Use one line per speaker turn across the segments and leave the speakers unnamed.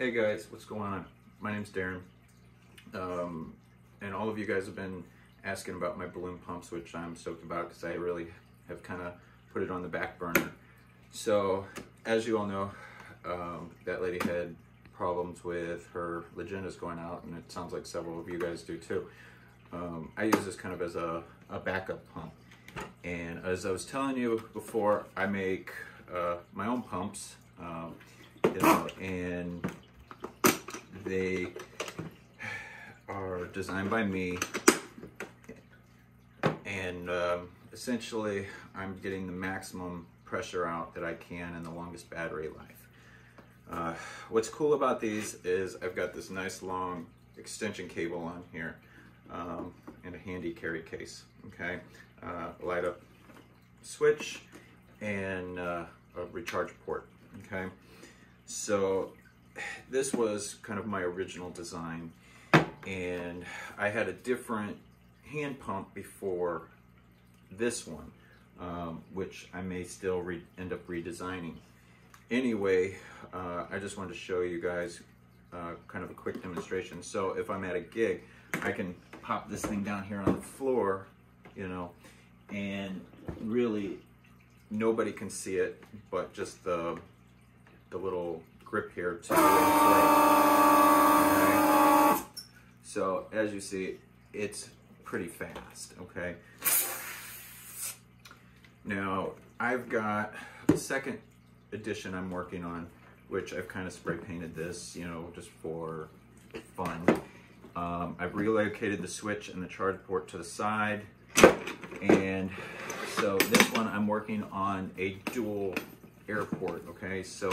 Hey guys, what's going on? My name's Darren. Um, and all of you guys have been asking about my balloon pumps, which I'm stoked about because I really have kind of put it on the back burner. So, as you all know, um, that lady had problems with her legendas going out, and it sounds like several of you guys do too. Um, I use this kind of as a, a backup pump. And as I was telling you before, I make uh, my own pumps, um, you know, and they are designed by me. And um, essentially, I'm getting the maximum pressure out that I can and the longest battery life. Uh, what's cool about these is I've got this nice long extension cable on here um, and a handy carry case, okay? Uh, light up switch and uh, a recharge port, okay? So this was kind of my original design and I had a different hand pump before this one, um, which I may still end up redesigning. Anyway, uh, I just wanted to show you guys uh, kind of a quick demonstration. So if I'm at a gig, I can pop this thing down here on the floor, you know, and really nobody can see it, but just the, the little grip here to okay? So as you see, it's pretty fast, okay? Now, I've got a second edition I'm working on, which I've kind of spray painted this, you know, just for fun. Um, I've relocated the switch and the charge port to the side. And so this one I'm working on a dual airport, okay? So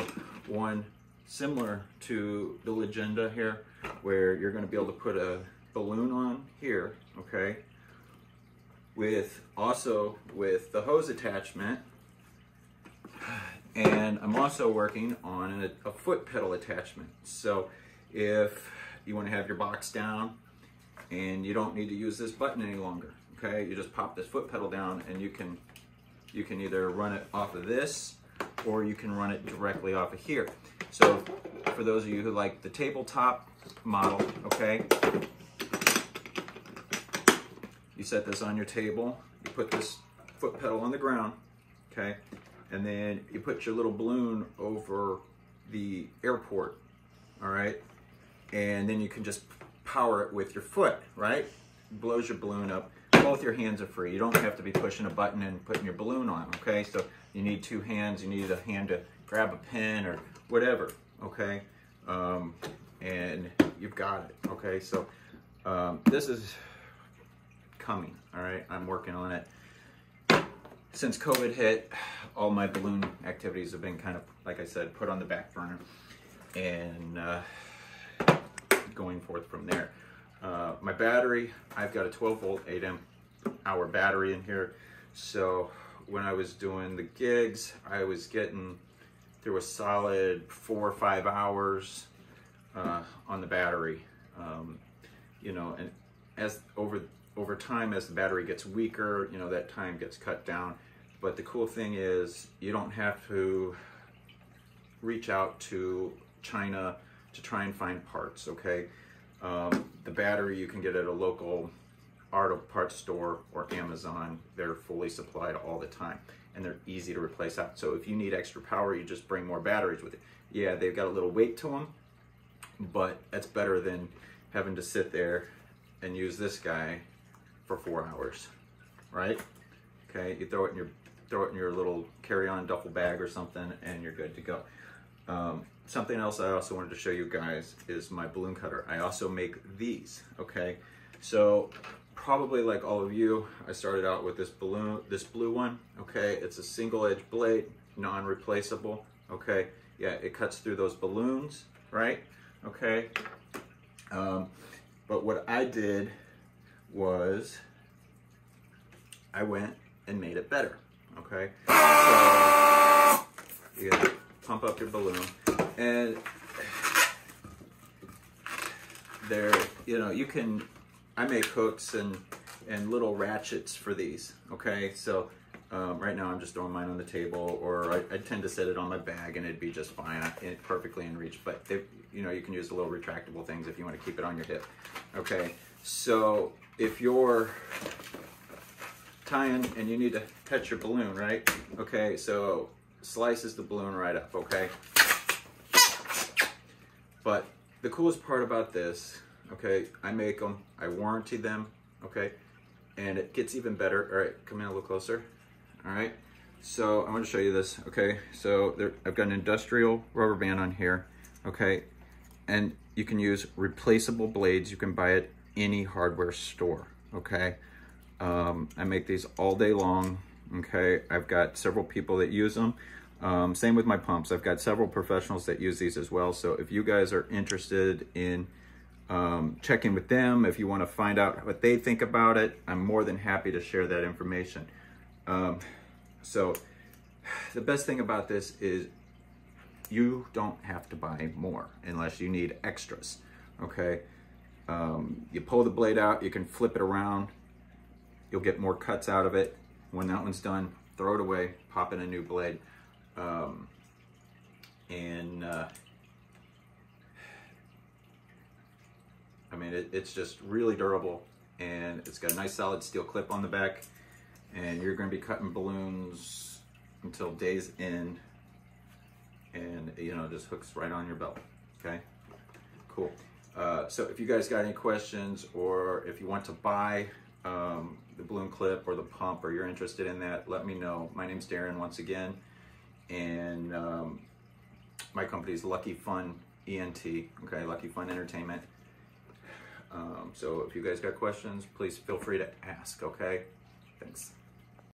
one similar to the Legenda here, where you're gonna be able to put a balloon on here, okay? With also with the hose attachment. And I'm also working on a, a foot pedal attachment. So if you wanna have your box down and you don't need to use this button any longer, okay? You just pop this foot pedal down and you can, you can either run it off of this or you can run it directly off of here. So for those of you who like the tabletop model, okay, you set this on your table, you put this foot pedal on the ground, okay, and then you put your little balloon over the airport, all right, and then you can just power it with your foot, right? Blows your balloon up. Both your hands are free. You don't have to be pushing a button and putting your balloon on, okay? So you need two hands. You need a hand to grab a pen or whatever, okay? Um, and you've got it, okay? So um, this is coming, all right? I'm working on it. Since COVID hit, all my balloon activities have been kind of, like I said, put on the back burner and uh, going forth from there. Uh, my battery, I've got a 12 volt 8 amp hour battery in here. So when I was doing the gigs, I was getting through a solid four or five hours uh, on the battery. Um, you know, and as over over time, as the battery gets weaker, you know, that time gets cut down. But the cool thing is you don't have to reach out to China to try and find parts, okay? Um, the battery you can get at a local auto parts store or Amazon. They're fully supplied all the time and they're easy to replace out. So if you need extra power, you just bring more batteries with it. Yeah, they've got a little weight to them, but that's better than having to sit there and use this guy for four hours, right? Okay, you throw it in your throw it in your little carry-on duffel bag or something, and you're good to go. Um, something else I also wanted to show you guys is my balloon cutter. I also make these, okay? So probably like all of you, I started out with this balloon, this blue one, okay? It's a single edge blade, non-replaceable, okay? Yeah, it cuts through those balloons, right? Okay. Um, but what I did was I went and made it better, okay? So you pump up your balloon and there, you know, you can, I make hooks and, and little ratchets for these, okay? So Um, right now I'm just throwing mine on the table or I, I tend to set it on my bag and it'd be just fine, perfectly in reach. But they, you know, you can use the little retractable things if you want to keep it on your hip. Okay, so if you're tying and you need to catch your balloon, right? Okay, so slices the balloon right up, okay? But the coolest part about this, okay, I make them, I warranty them, okay? And it gets even better. All right, come in a little closer. All right, so I want to show you this, okay? So there, I've got an industrial rubber band on here, okay? And you can use replaceable blades. You can buy it any hardware store, okay? Um, I make these all day long, okay? I've got several people that use them. Um, same with my pumps. I've got several professionals that use these as well. So if you guys are interested in um, checking with them, if you want to find out what they think about it, I'm more than happy to share that information. Um, so the best thing about this is you don't have to buy more unless you need extras, okay? Um, you pull the blade out, you can flip it around, you'll get more cuts out of it. When that one's done, throw it away, pop in a new blade. Um, and uh, mean, it, it's just really durable and it's got a nice solid steel clip on the back and you're going to be cutting balloons until days end and you know just hooks right on your belt okay? Cool. Uh, so if you guys got any questions or if you want to buy um, the balloon clip or the pump or you're interested in that let me know. My name's Darren once again and um, my company is Lucky Fun ENT okay? Lucky Fun Entertainment um, so if you guys got questions please feel free to ask okay? Thanks